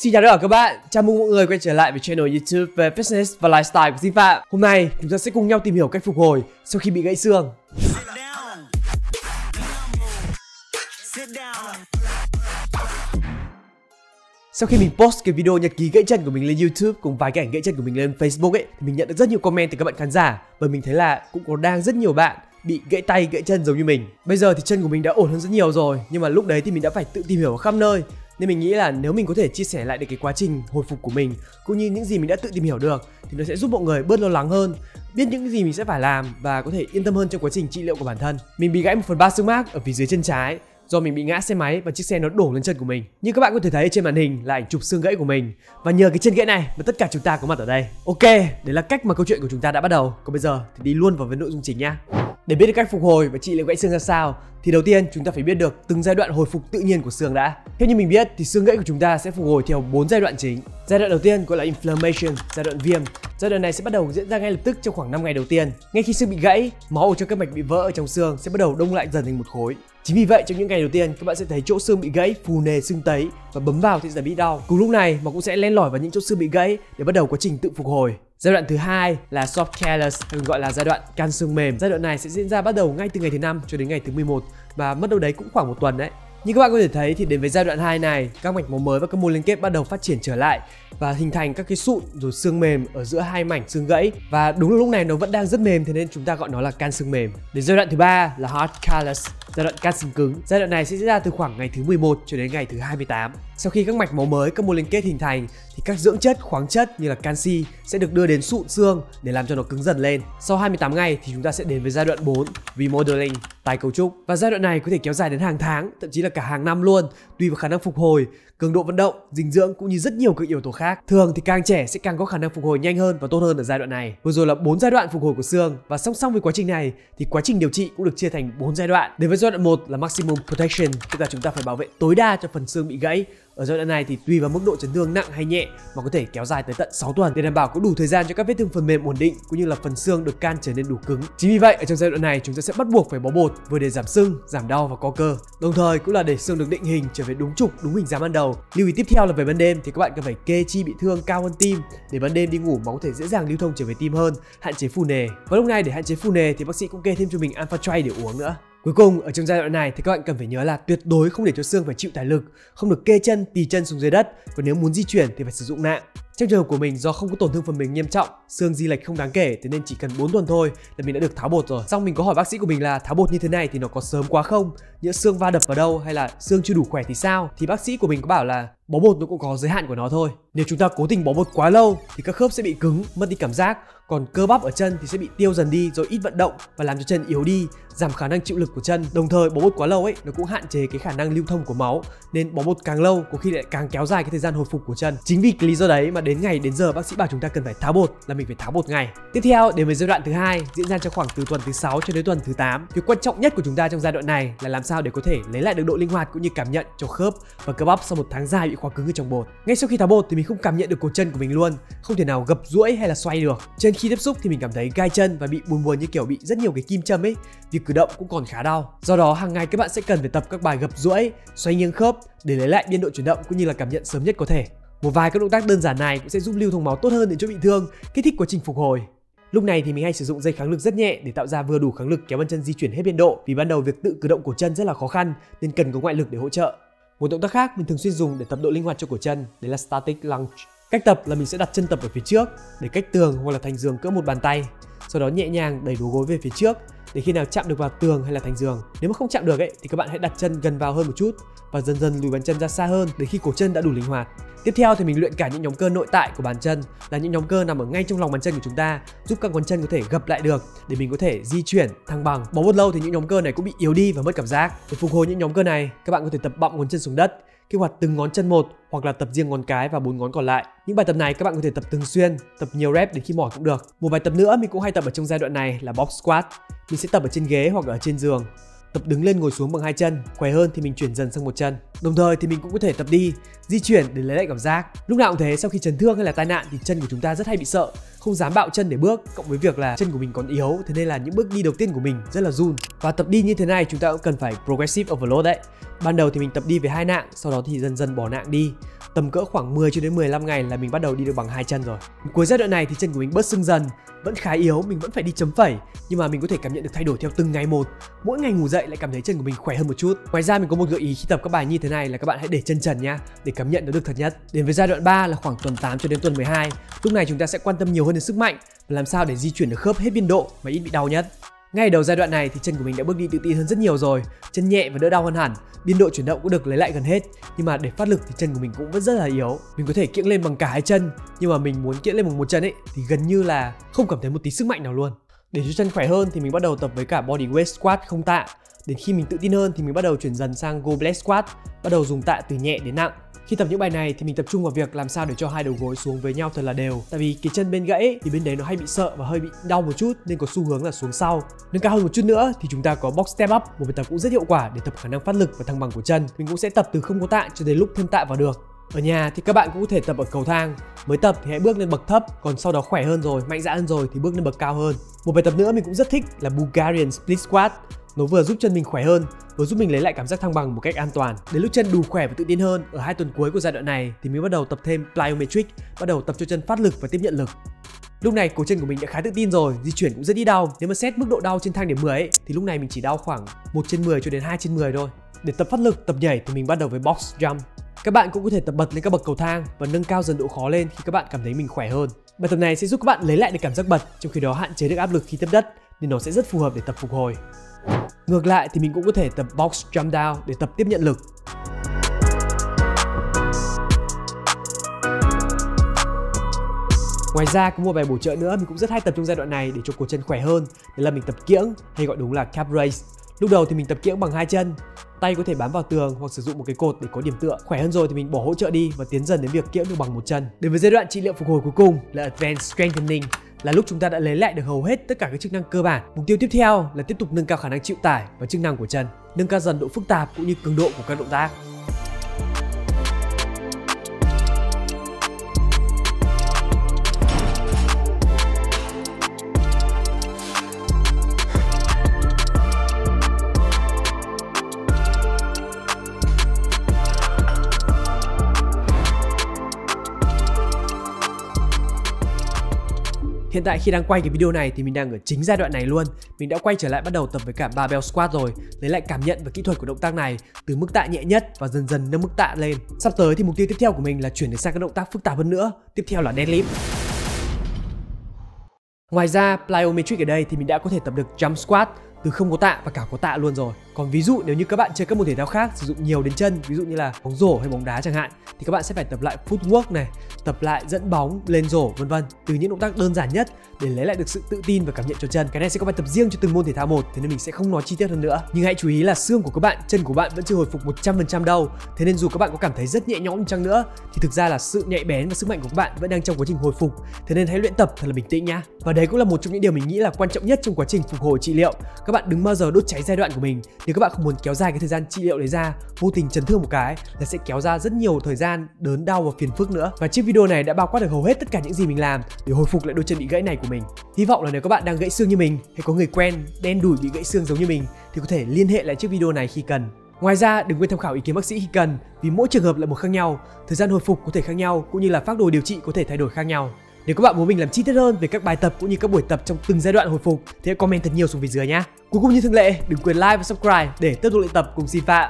Xin chào tất cả các bạn, chào mừng mọi người quay trở lại với channel YouTube về fitness và lifestyle của Di Phạm. Hôm nay chúng ta sẽ cùng nhau tìm hiểu cách phục hồi sau khi bị gãy xương. Sau khi mình post cái video nhật ký gãy chân của mình lên YouTube cùng vài cái ảnh gãy chân của mình lên Facebook ấy thì mình nhận được rất nhiều comment từ các bạn khán giả bởi mình thấy là cũng có đang rất nhiều bạn bị gãy tay gãy chân giống như mình. Bây giờ thì chân của mình đã ổn hơn rất nhiều rồi nhưng mà lúc đấy thì mình đã phải tự tìm hiểu ở khắp nơi nên mình nghĩ là nếu mình có thể chia sẻ lại được cái quá trình hồi phục của mình cũng như những gì mình đã tự tìm hiểu được thì nó sẽ giúp mọi người bớt lo lắng hơn biết những gì mình sẽ phải làm và có thể yên tâm hơn trong quá trình trị liệu của bản thân mình bị gãy một phần ba xương mác ở phía dưới chân trái do mình bị ngã xe máy và chiếc xe nó đổ lên chân của mình. Như các bạn có thể thấy trên màn hình là ảnh chụp xương gãy của mình và nhờ cái chân gãy này mà tất cả chúng ta có mặt ở đây. Ok, đấy là cách mà câu chuyện của chúng ta đã bắt đầu. Còn bây giờ thì đi luôn vào với nội dung chính nha để biết được cách phục hồi và trị liệu gãy xương ra sao, thì đầu tiên chúng ta phải biết được từng giai đoạn hồi phục tự nhiên của xương đã. Theo như mình biết, thì xương gãy của chúng ta sẽ phục hồi theo 4 giai đoạn chính. Giai đoạn đầu tiên gọi là inflammation, giai đoạn viêm. Giai đoạn này sẽ bắt đầu diễn ra ngay lập tức trong khoảng 5 ngày đầu tiên. Ngay khi xương bị gãy, máu ở trong các mạch bị vỡ ở trong xương sẽ bắt đầu đông lại dần thành một khối. Chính vì vậy trong những ngày đầu tiên các bạn sẽ thấy chỗ xương bị gãy phù nề sưng tấy và bấm vào thì sẽ bị đau. Cùng lúc này máu cũng sẽ len lỏi vào những chỗ xương bị gãy để bắt đầu quá trình tự phục hồi. Giai đoạn thứ hai là soft callus, hay gọi là giai đoạn can xương mềm. Giai đoạn này sẽ diễn ra bắt đầu ngay từ ngày thứ năm cho đến ngày thứ 11 và mất đâu đấy cũng khoảng một tuần đấy. Như các bạn có thể thấy thì đến với giai đoạn 2 này, các mạch máu mới và các mô liên kết bắt đầu phát triển trở lại và hình thành các cái sụn rồi xương mềm ở giữa hai mảnh xương gãy và đúng lúc này nó vẫn đang rất mềm thế nên chúng ta gọi nó là can xương mềm. Đến giai đoạn thứ ba là hard callus, giai đoạn canxi cứng. Giai đoạn này sẽ diễn ra từ khoảng ngày thứ 11 cho đến ngày thứ 28. Sau khi các mạch máu mới, các mô liên kết hình thành thì các dưỡng chất, khoáng chất như là canxi sẽ được đưa đến sụn xương để làm cho nó cứng dần lên. Sau 28 ngày thì chúng ta sẽ đến với giai đoạn 4, remodeling, tái cấu trúc. Và giai đoạn này có thể kéo dài đến hàng tháng, thậm chí là cả hàng năm luôn, tùy vào khả năng phục hồi, cường độ vận động, dinh dưỡng cũng như rất nhiều các yếu tố khác. Thường thì càng trẻ sẽ càng có khả năng phục hồi nhanh hơn và tốt hơn ở giai đoạn này. Vừa rồi là bốn giai đoạn phục hồi của xương và song song với quá trình này thì quá trình điều trị cũng được chia thành bốn giai đoạn. Đến với giai giai đoạn 1 là maximum protection, tức là chúng ta phải bảo vệ tối đa cho phần xương bị gãy ở giai đoạn này thì tùy vào mức độ chấn thương nặng hay nhẹ mà có thể kéo dài tới tận 6 tuần để đảm bảo có đủ thời gian cho các vết thương phần mềm ổn định cũng như là phần xương được can trở nên đủ cứng. Chính vì vậy ở trong giai đoạn này chúng ta sẽ bắt buộc phải bó bột vừa để giảm sưng, giảm đau và co cơ. Đồng thời cũng là để xương được định hình trở về đúng trục, đúng hình dáng ban đầu. Lưu ý tiếp theo là về ban đêm thì các bạn cần phải kê chi bị thương cao hơn tim để ban đêm đi ngủ máu có thể dễ dàng lưu thông trở về tim hơn, hạn chế phù nề. Và lúc này để hạn chế phù nề thì bác sĩ cũng kê thêm cho mình alpha tray để uống nữa. Cuối cùng ở trong giai đoạn này thì các bạn cần phải nhớ là tuyệt đối không để cho xương phải chịu tải lực, không được kê chân, tì chân xuống dưới đất và nếu muốn di chuyển thì phải sử dụng nạng. Trong trường hợp của mình do không có tổn thương phần mềm nghiêm trọng, xương di lệch không đáng kể thế nên chỉ cần 4 tuần thôi là mình đã được tháo bột rồi. Xong mình có hỏi bác sĩ của mình là tháo bột như thế này thì nó có sớm quá không? Nhỡ xương va đập vào đâu hay là xương chưa đủ khỏe thì sao? Thì bác sĩ của mình có bảo là bó bột nó cũng có giới hạn của nó thôi. Nếu chúng ta cố tình bó bột quá lâu thì các khớp sẽ bị cứng, mất đi cảm giác, còn cơ bắp ở chân thì sẽ bị tiêu dần đi rồi ít vận động và làm cho chân yếu đi, giảm khả năng chịu lực của chân. Đồng thời bó bột quá lâu ấy nó cũng hạn chế cái khả năng lưu thông của máu nên bó bột càng lâu có khi lại càng kéo dài cái thời gian hồi phục của chân. Chính vì cái lý do đấy mà đến ngày đến giờ bác sĩ bảo chúng ta cần phải tháo bột là mình phải tháo bột ngày. Tiếp theo đến với giai đoạn thứ hai diễn ra trong khoảng từ tuần thứ 6 cho đến tuần thứ 8. Việc quan trọng nhất của chúng ta trong giai đoạn này là làm sao để có thể lấy lại được độ linh hoạt cũng như cảm nhận cho khớp và cơ bắp sau một tháng dài bị khóa cứng ở trong bột. Ngay sau khi tháo bột thì mình không cảm nhận được cổ chân của mình luôn, không thể nào gập duỗi hay là xoay được. Trên khi tiếp xúc thì mình cảm thấy gai chân và bị buồn buồn như kiểu bị rất nhiều cái kim châm ấy. Việc cử động cũng còn khá đau. Do đó hàng ngày các bạn sẽ cần phải tập các bài gập duỗi, xoay nghiêng khớp để lấy lại biên độ chuyển động cũng như là cảm nhận sớm nhất có thể. Một vài các động tác đơn giản này cũng sẽ giúp lưu thông máu tốt hơn đến chỗ bị thương, kích thích quá trình phục hồi. Lúc này thì mình hay sử dụng dây kháng lực rất nhẹ để tạo ra vừa đủ kháng lực kéo bàn chân di chuyển hết biên độ vì ban đầu việc tự cử động cổ chân rất là khó khăn nên cần có ngoại lực để hỗ trợ. Một động tác khác mình thường xuyên dùng để tập độ linh hoạt cho cổ chân, đấy là static lunge. Cách tập là mình sẽ đặt chân tập ở phía trước để cách tường hoặc là thành giường cỡ một bàn tay. Sau đó nhẹ nhàng đẩy đầu gối về phía trước để khi nào chạm được vào tường hay là thành giường. Nếu mà không chạm được ấy, thì các bạn hãy đặt chân gần vào hơn một chút và dần dần lùi bàn chân ra xa hơn để khi cổ chân đã đủ linh hoạt. Tiếp theo thì mình luyện cả những nhóm cơ nội tại của bàn chân là những nhóm cơ nằm ở ngay trong lòng bàn chân của chúng ta giúp các ngón chân có thể gập lại được để mình có thể di chuyển thăng bằng. Bó một lâu thì những nhóm cơ này cũng bị yếu đi và mất cảm giác. Để phục hồi những nhóm cơ này, các bạn có thể tập bọng ngón chân xuống đất, kích hoạt từng ngón chân một hoặc là tập riêng ngón cái và bốn ngón còn lại. Những bài tập này các bạn có thể tập thường xuyên, tập nhiều rep đến khi mỏi cũng được. Một bài tập nữa mình cũng hay tập ở trong giai đoạn này là box squat. Mình sẽ tập ở trên ghế hoặc ở trên giường tập đứng lên ngồi xuống bằng hai chân, khỏe hơn thì mình chuyển dần sang một chân. Đồng thời thì mình cũng có thể tập đi, di chuyển để lấy lại cảm giác. Lúc nào cũng thế, sau khi chấn thương hay là tai nạn thì chân của chúng ta rất hay bị sợ. Không dám bạo chân để bước, cộng với việc là chân của mình còn yếu, thế nên là những bước đi đầu tiên của mình rất là run. Và tập đi như thế này, chúng ta cũng cần phải progressive overload đấy. Ban đầu thì mình tập đi với hai nạng, sau đó thì dần dần bỏ nạng đi tầm cỡ khoảng 10 cho đến 15 ngày là mình bắt đầu đi được bằng hai chân rồi. Cuối giai đoạn này thì chân của mình bớt sưng dần, vẫn khá yếu, mình vẫn phải đi chấm phẩy, nhưng mà mình có thể cảm nhận được thay đổi theo từng ngày một. Mỗi ngày ngủ dậy lại cảm thấy chân của mình khỏe hơn một chút. Ngoài ra mình có một gợi ý khi tập các bài như thế này là các bạn hãy để chân trần nhá, để cảm nhận nó được thật nhất. Đến với giai đoạn 3 là khoảng tuần 8 cho đến tuần 12. Lúc này chúng ta sẽ quan tâm nhiều hơn đến sức mạnh và làm sao để di chuyển được khớp hết biên độ mà ít bị đau nhất. Ngay đầu giai đoạn này thì chân của mình đã bước đi tự tin hơn rất nhiều rồi, chân nhẹ và đỡ đau hơn hẳn, biên độ chuyển động cũng được lấy lại gần hết. Nhưng mà để phát lực thì chân của mình cũng vẫn rất là yếu. Mình có thể kiễng lên bằng cả hai chân, nhưng mà mình muốn kiễng lên bằng một chân ấy thì gần như là không cảm thấy một tí sức mạnh nào luôn. Để cho chân khỏe hơn thì mình bắt đầu tập với cả body weight squat không tạ. Đến khi mình tự tin hơn thì mình bắt đầu chuyển dần sang goblet squat, bắt đầu dùng tạ từ nhẹ đến nặng. Khi tập những bài này thì mình tập trung vào việc làm sao để cho hai đầu gối xuống với nhau thật là đều. Tại vì cái chân bên gãy thì bên đấy nó hay bị sợ và hơi bị đau một chút nên có xu hướng là xuống sau. Nâng cao hơn một chút nữa thì chúng ta có box step up, một bài tập cũng rất hiệu quả để tập khả năng phát lực và thăng bằng của chân. Mình cũng sẽ tập từ không có tạ cho đến lúc thêm tạ vào được. Ở nhà thì các bạn cũng có thể tập ở cầu thang Mới tập thì hãy bước lên bậc thấp Còn sau đó khỏe hơn rồi, mạnh dạn hơn rồi thì bước lên bậc cao hơn Một bài tập nữa mình cũng rất thích là Bulgarian Split Squat nó vừa giúp chân mình khỏe hơn vừa giúp mình lấy lại cảm giác thăng bằng một cách an toàn. Đến lúc chân đủ khỏe và tự tin hơn, ở hai tuần cuối của giai đoạn này thì mình bắt đầu tập thêm plyometric, bắt đầu tập cho chân phát lực và tiếp nhận lực. Lúc này cổ chân của mình đã khá tự tin rồi, di chuyển cũng rất ít đau. Nếu mà xét mức độ đau trên thang điểm 10 ấy, thì lúc này mình chỉ đau khoảng 1 trên 10 cho đến 2 trên 10 thôi. Để tập phát lực, tập nhảy thì mình bắt đầu với box jump. Các bạn cũng có thể tập bật lên các bậc cầu thang và nâng cao dần độ khó lên khi các bạn cảm thấy mình khỏe hơn. Bài tập này sẽ giúp các bạn lấy lại được cảm giác bật, trong khi đó hạn chế được áp lực khi tiếp đất, nên nó sẽ rất phù hợp để tập phục hồi. Ngược lại thì mình cũng có thể tập box jump down để tập tiếp nhận lực. Ngoài ra có một bài bổ trợ nữa mình cũng rất hay tập trong giai đoạn này để cho cổ chân khỏe hơn, đấy là mình tập kiễng hay gọi đúng là calf raise. Lúc đầu thì mình tập kiễng bằng hai chân, tay có thể bám vào tường hoặc sử dụng một cái cột để có điểm tựa. Khỏe hơn rồi thì mình bỏ hỗ trợ đi và tiến dần đến việc kiễng được bằng một chân. Đến với giai đoạn trị liệu phục hồi cuối cùng là advanced strengthening là lúc chúng ta đã lấy lại được hầu hết tất cả các chức năng cơ bản. Mục tiêu tiếp theo là tiếp tục nâng cao khả năng chịu tải và chức năng của chân, nâng cao dần độ phức tạp cũng như cường độ của các động tác. Hiện tại khi đang quay cái video này thì mình đang ở chính giai đoạn này luôn. Mình đã quay trở lại bắt đầu tập với cả barbell squat rồi Lấy lại cảm nhận và kỹ thuật của động tác này Từ mức tạ nhẹ nhất và dần dần nâng mức tạ lên. Sắp tới thì mục tiêu tiếp theo của mình là chuyển đến sang các động tác phức tạp hơn nữa Tiếp theo là deadlift. Ngoài ra, plyometric ở đây thì mình đã có thể tập được jump squat từ không có tạ và cả có tạ luôn rồi. Còn ví dụ nếu như các bạn chơi các môn thể thao khác, sử dụng nhiều đến chân, ví dụ như là bóng rổ hay bóng đá chẳng hạn, thì các bạn sẽ phải tập lại footwork này, tập lại dẫn bóng lên rổ, vân vân. Từ những động tác đơn giản nhất để lấy lại được sự tự tin và cảm nhận cho chân. Cái này sẽ có bài tập riêng cho từng môn thể thao một, thế nên mình sẽ không nói chi tiết hơn nữa. Nhưng hãy chú ý là xương của các bạn, chân của bạn vẫn chưa hồi phục 100% đâu. Thế nên dù các bạn có cảm thấy rất nhẹ nhõm chăng nữa, thì thực ra là sự nhạy bén và sức mạnh của các bạn vẫn đang trong quá trình hồi phục. Thế nên hãy luyện tập thật là bình tĩnh nhá. Và đấy cũng là một trong những điều mình nghĩ là quan trọng nhất trong quá trình phục hồi trị liệu các bạn đừng bao giờ đốt cháy giai đoạn của mình. Nếu các bạn không muốn kéo dài cái thời gian trị liệu đấy ra vô tình chấn thương một cái là sẽ kéo ra rất nhiều thời gian đớn đau và phiền phức nữa. Và chiếc video này đã bao quát được hầu hết tất cả những gì mình làm để hồi phục lại đôi chân bị gãy này của mình. Hy vọng là nếu các bạn đang gãy xương như mình hay có người quen đen đủi bị gãy xương giống như mình thì có thể liên hệ lại chiếc video này khi cần. Ngoài ra đừng quên tham khảo ý kiến bác sĩ khi cần vì mỗi trường hợp là một khác nhau, thời gian hồi phục có thể khác nhau cũng như là phác đồ điều trị có thể thay đổi khác nhau. Nếu các bạn muốn mình làm chi tiết hơn về các bài tập cũng như các buổi tập trong từng giai đoạn hồi phục thì hãy comment thật nhiều xuống phía dưới nhé. Cuối cùng như thường lệ, đừng quên like và subscribe để tiếp tục luyện tập cùng Sifa.